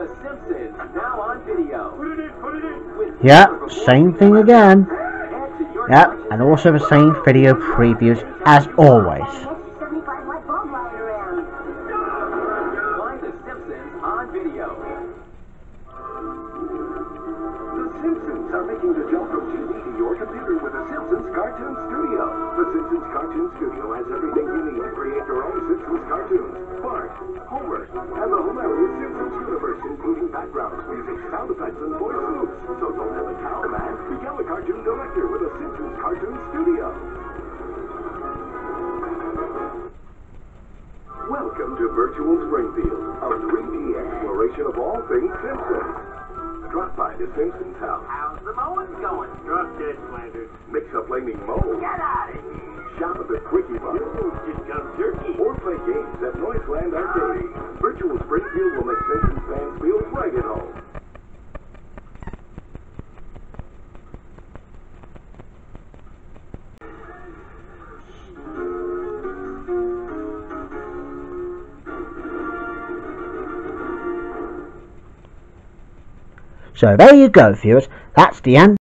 The Simpsons, now on video. Put it in, put it in. Yeah, same thing again. Add Yep, and also the same video previews as always. Extra 75 watt bulb lying around. Find The Simpsons on video. The Simpsons are making the jump from TV to your computer with the Simpsons Cartoon Studio. The Simpsons Cartoon Studio has everything you need to create your own Simpsons cartoons. Bart, Homer, and the hilarious Simpsons universe, including backgrounds, music, sound effects, and voice loops. So don't have a cow man, become a cartoon director with the Simpsons Cartoon Studio. Welcome to Virtual Springfield, a 3D exploration of all things Simpsons. Drop by the Simpsons house. How's the mowing going? Drop dead, Flanders. Mix a Flaming Moe. Get out of here. Shop at the Kwik-E-Mart. Just come So there you go, viewers. That's the end.